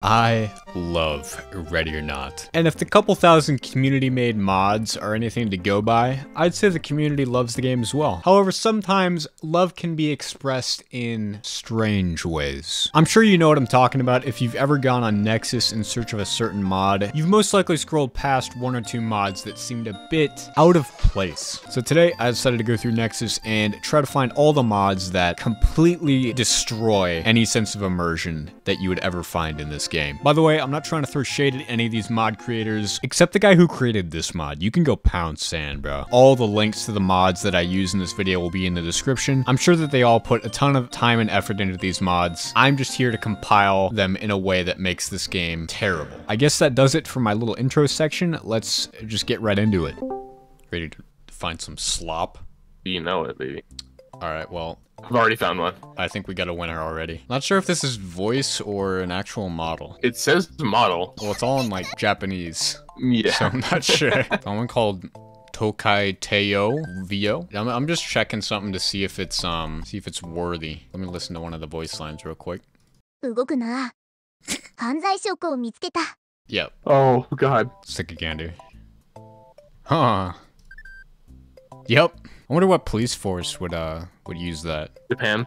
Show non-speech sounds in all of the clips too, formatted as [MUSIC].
I love Ready or Not. And if the couple thousand community made mods are anything to go by, I'd say the community loves the game as well. However, sometimes love can be expressed in strange ways. I'm sure you know what I'm talking about. If you've ever gone on Nexus in search of a certain mod, you've most likely scrolled past one or two mods that seemed a bit out of place. So today I decided to go through Nexus and try to find all the mods that completely destroy any sense of immersion that you would ever find in this game. By the way, I'm not trying to throw shade at any of these mod creators, except the guy who created this mod. You can go pound sand, bro. All the links to the mods that I use in this video will be in the description. I'm sure that they all put a ton of time and effort into these mods. I'm just here to compile them in a way that makes this game terrible. I guess that does it for my little intro section. Let's just get right into it. Ready to find some slop? You know it, baby. All right, well. I've already found one. I think we got a winner already. Not sure if this is voice or an actual model. It says model. Well, it's all in like Japanese. Yeah. So I'm not sure. [LAUGHS] Someone called Tokai Teio Vio. I'm, I'm just checking something to see if it's um see if it's worthy. Let me listen to one of the voice lines real quick. yep. Oh god. Sick Gander. Huh. Yep. I wonder what police force would uh would use that. Japan.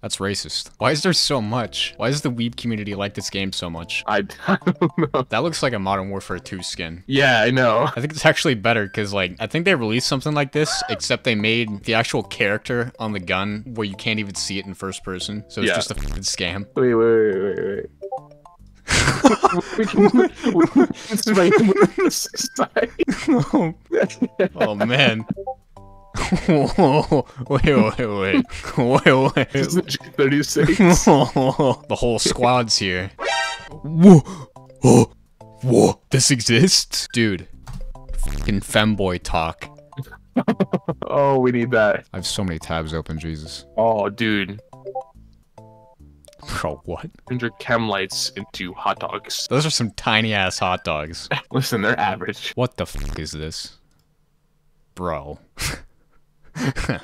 That's racist. Why is there so much? Why does the weeb community like this game so much? I, [LAUGHS] I don't know. That looks like a Modern Warfare 2 skin. Yeah, I know. I think it's actually better because, like, I think they released something like this, except they made the actual character on the gun where you can't even see it in first person. So it's Yeah. just a scam. Wait, wait, wait, wait, wait. We can, we can swing this side. oh, oh, man. wait, wait, wait. Wait, wait. This is 36. the whole squad's here. Whoa, oh, whoa, this exists? Dude, fucking femboy TOC. Oh, we need that. I have so many tabs open, Jesus. Oh, dude. Bro, what? 100 chem lights into hot dogs. [LAUGHS] Those are some tiny ass hot dogs. Listen, they're average. What the fuck is this? Bro. [LAUGHS]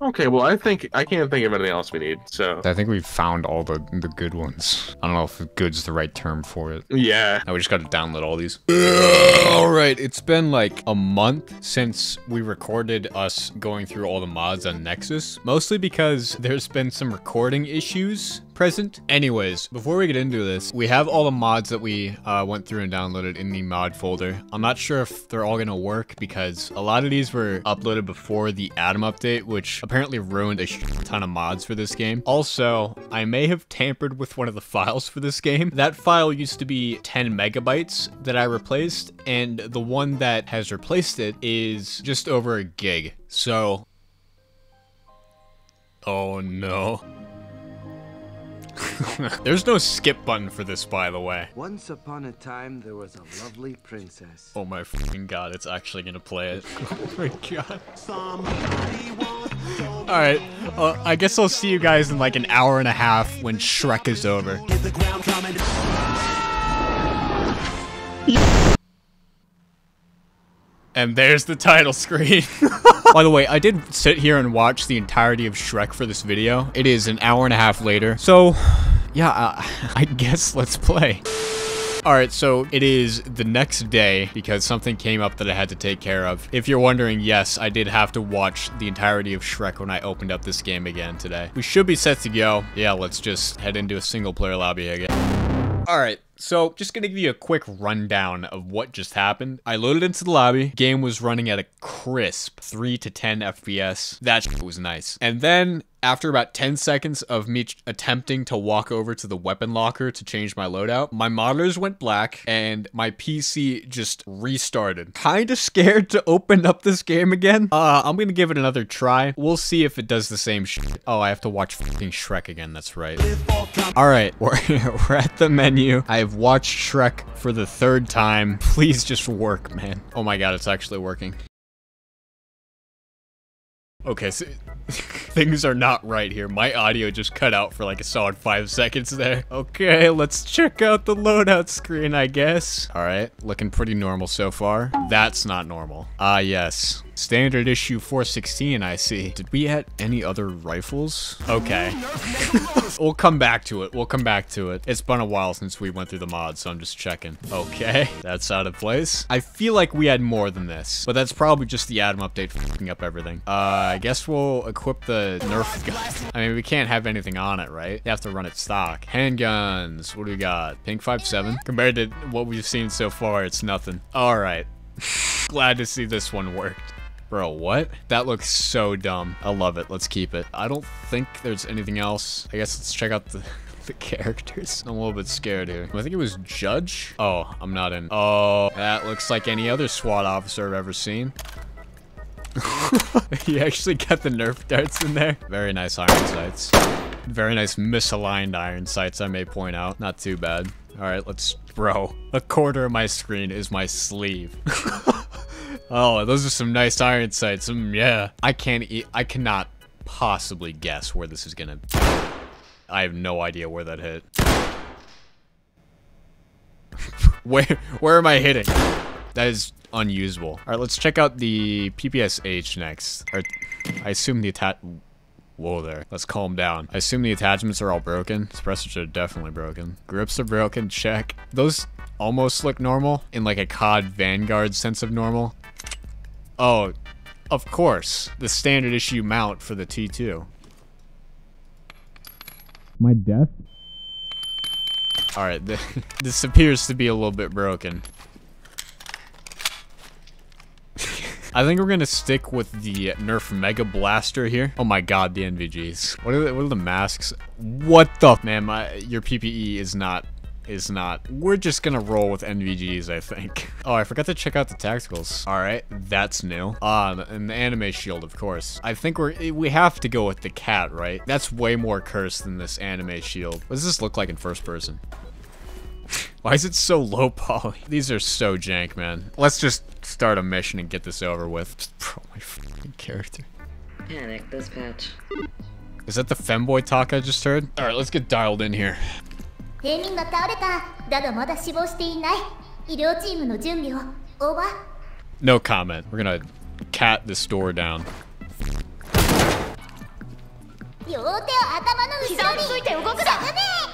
Okay, well, I think I can't think of anything else we need. So I think we've found all the, the good ones. I don't know if good's the right term for it. yeah, Now we just gotta download all these. Alright, it's been like a month since we recorded us going through all the mods on Nexus. Mostly because there's been some recording issues present. Anyways, before we get into this, we have all the mods that we uh, went through and downloaded in the mod folder. I'm not sure if they're all gonna work because a lot of these were uploaded before the ADAM update, which apparently ruined a ton of mods for this game. Also, I may have tampered with one of the [LAUGHS] files for this game. That file used to be 10 megabytes that I replaced, and the one that has replaced it is just over a gig. So, oh no. [LAUGHS] There's no skip button for this, by the way. Once upon a time, there was a lovely princess. Oh my fucking god, it's actually gonna play it. [LAUGHS] Oh my god. Alright, uh, I guess I'll see you guys in like an hour and a half when Shrek is over. And there's the title screen. [LAUGHS] By the way, I did sit here and watch the entirety of Shrek for this video. It is an hour and a half later. So, yeah, uh, [LAUGHS] I guess let's play. Alright, so it is the next day because something came up that I had to take care of. If you're wondering, yes, I did have to watch the entirety of Shrek when I opened up this game again today. We should be set to go. Yeah, let's just head into a single player lobby again. Alright, so just gonna give you a quick rundown of what just happened. I loaded into the lobby. Game was running at a crisp 3 to 10 FPS. That was nice. And then after about 10 seconds of me attempting to walk over to the weapon locker to change my loadout, my monitors went black and my PC just restarted. Kinda scared to open up this game again. Uh, I'm gonna give it another try. We'll see if it does the same shit. Oh, I have to watch Shrek again, that's right. Alright, [LAUGHS] we're, we're at the menu. I have watched Shrek for the third time. Please just work, man. Oh my god, it's actually working. Okay, so [LAUGHS] things are not right here. My audio just cut out for like a solid five seconds there. Okay, let's check out the loadout screen, I guess. All right, looking pretty normal so far. That's not normal. Ah, yes. Standard issue 416, I see. Did we add any other rifles? Okay. [LAUGHS] we'll come back to it. We'll come back to it. It's been a while since we went through the mod, so I'm just checking. Okay, that's out of place. I feel like we had more than this, but that's probably just the ADAM update fucking up everything. Uh, I guess we'll equip the Nerf gun. I mean, we can't have anything on it, right? You have to run it stock. Handguns. What do we got? Pink 5.7? Compared to what we've seen so far, it's nothing. All right. [LAUGHS] Glad to see this one worked. Bro, what? That looks so dumb. I love it. Let's keep it. I don't think there's anything else. I guess let's check out the, [LAUGHS] the characters. I'm a little bit scared here. I think it was Judge? Oh, I'm not in. Oh, that looks like any other SWAT officer I've ever seen. [LAUGHS] he actually got the Nerf darts in there. Very nice iron sights. Very nice misaligned iron sights, I may point out. Not too bad. All right, let's... Bro, a quarter of my screen is my sleeve. [LAUGHS] Oh, those are some nice iron sights. Mm, yeah. I can't I cannot possibly guess where this is gonna... I have no idea where that hit. [LAUGHS] where, where am I hitting? That is unusable. All right, let's check out the PPSH next. Or, I assume the attach... Whoa there. Let's calm down. I assume the attachments are all broken. Suppressors are definitely broken. Grips are broken. Check. Those almost look normal in like a COD Vanguard sense of normal. Oh, of course. The standard issue mount for the T2. My death? Alright, [LAUGHS] this appears to be a little bit broken. I think we're gonna stick with the Nerf Mega Blaster here. Oh my god, the NVGs. What are the, what are the masks? What the? Man, my, your PPE is not is not. We're just gonna roll with NVGs, I think. [LAUGHS] Oh, I forgot to check out the tacticals. All right, that's new. Um, and the anime shield, of course. I think we're we have to go with the cat, right? That's way more cursed than this anime shield. What does this look like in first person? Why is it so low poly? [LAUGHS] These are so jank, man. Let's just start a mission and get this over with. Bro, my fucking character. Panic dispatch. Is that the femboy TOC I just heard? All right, let's get dialed in here. No comment. We're gonna cat this door down. 両手を頭の後ろに。膝をついて動くだ。ねえ。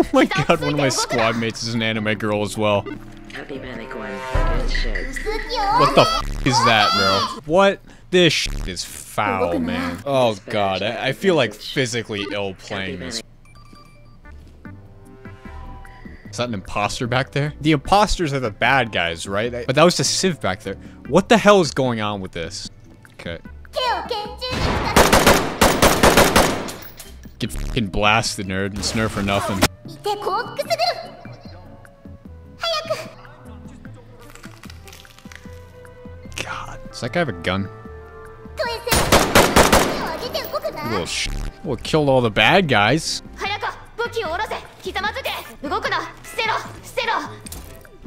Oh my god, one of my squad mates is an anime girl as well. What the f is that, bro? What? This is foul, man. Oh god, I, I feel like physically ill playing this. Is that an imposter back there? The imposters are the bad guys, right? But that was a Civ back there. What the hell is going on with this? Okay. Get fucking blasted, nerd, and snurf for nothing. God, it's like I have a gun? Well, sh well, killed all the bad guys.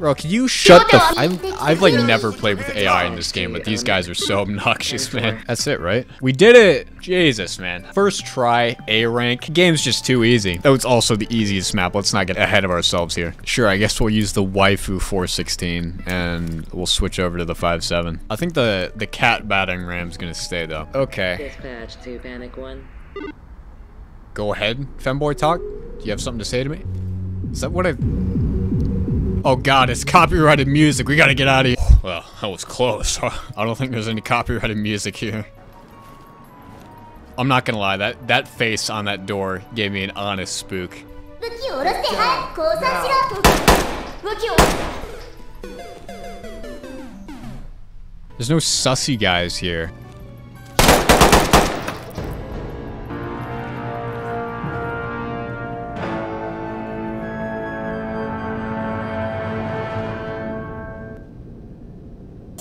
Bro, can you shut the? f- I've, I've like never played with AI in this game, but these guys are so obnoxious, man. That's it, right? We did it! Jesus, man. First try, A rank. Game's just too easy. Though it's also the easiest map. Let's not get ahead of ourselves here. Sure, I guess we'll use the waifu 416 and we'll switch over to the 5.7. I think the the cat batting ram's gonna stay though. Okay, Dispatch to panic one. go ahead, femboy TOC. Do you have something to say to me? Is that what I? Oh god, it's copyrighted music. We gotta get out of here. [SIGHS] Well, that was close. [LAUGHS] I don't think there's any copyrighted music here. I'm not gonna lie, that, that face on that door gave me an honest spook. There's no sussy guys here.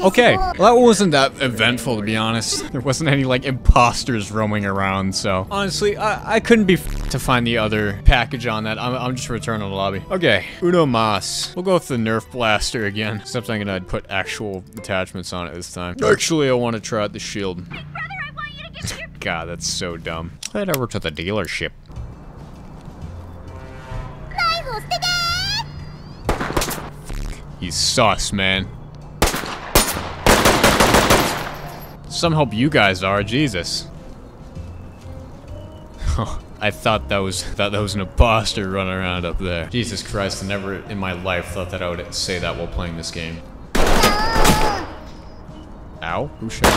Okay. Well, that wasn't that eventful, to be honest. There wasn't any, like, imposters roaming around, so. Honestly, I, I couldn't be to find the other package on that. I'm, I'm just returning to the lobby. Okay. Uno Mas. We'll go with the Nerf Blaster again. Except I'm gonna put actual attachments on it this time. Actually, I want to try out the shield. [LAUGHS] God, that's so dumb. Head over to the dealership. He's sus, man. Some help you guys are, Jesus. [LAUGHS] Oh, I thought that was thought that was an imposter running around up there. Jesus Christ, I never in my life thought that I would say that while playing this game. Ow. Who shot?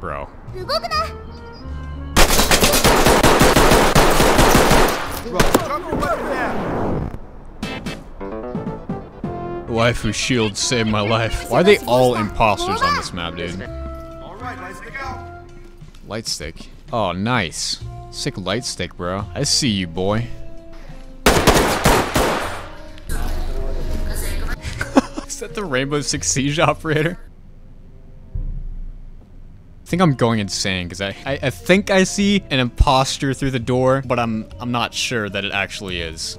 Bro. Waifu shield saved my life. Why are they all imposters on this map, dude? Light stick. Oh, nice. Sick light stick, bro. I see you, boy. [LAUGHS] Is that the Rainbow Six Siege operator? I think I'm going insane because I, I I think I see an imposter through the door, but I'm I'm not sure that it actually is.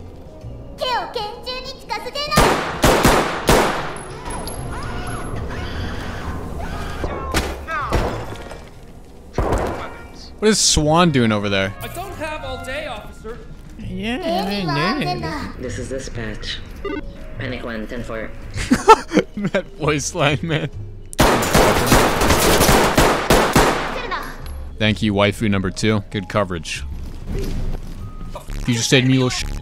What is Swan doing over there? I don't have all day, officer. Yeah, yeah. This is dispatch. Panic one, ten four. [LAUGHS] that voice line, man. Thank you, waifu number two. Good coverage. You just said me little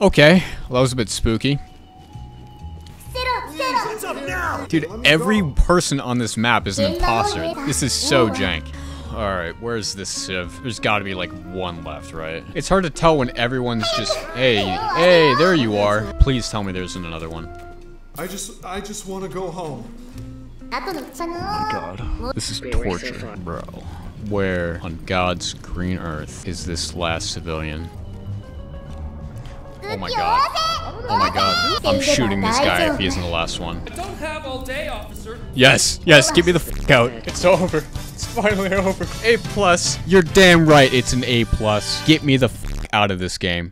Okay, well, that was a bit spooky. Dude, every person on this map is an imposter. This is so jank. Alright, where's this civ? There's gotta be like one left, right? It's hard to tell when everyone's just, hey, hey, there you are. Please tell me there isn't another one. I just, I just want to go home. Oh my god. This is torture, bro. Where on God's green earth is this last civilian? Oh my god. Oh my god. I'm shooting this guy if he isn't the last one. I don't have all day, officer. Yes, yes, get me the fuck out. It's over. It's finally over. A plus. You're damn right it's an A plus. Get me the fuck out of this game.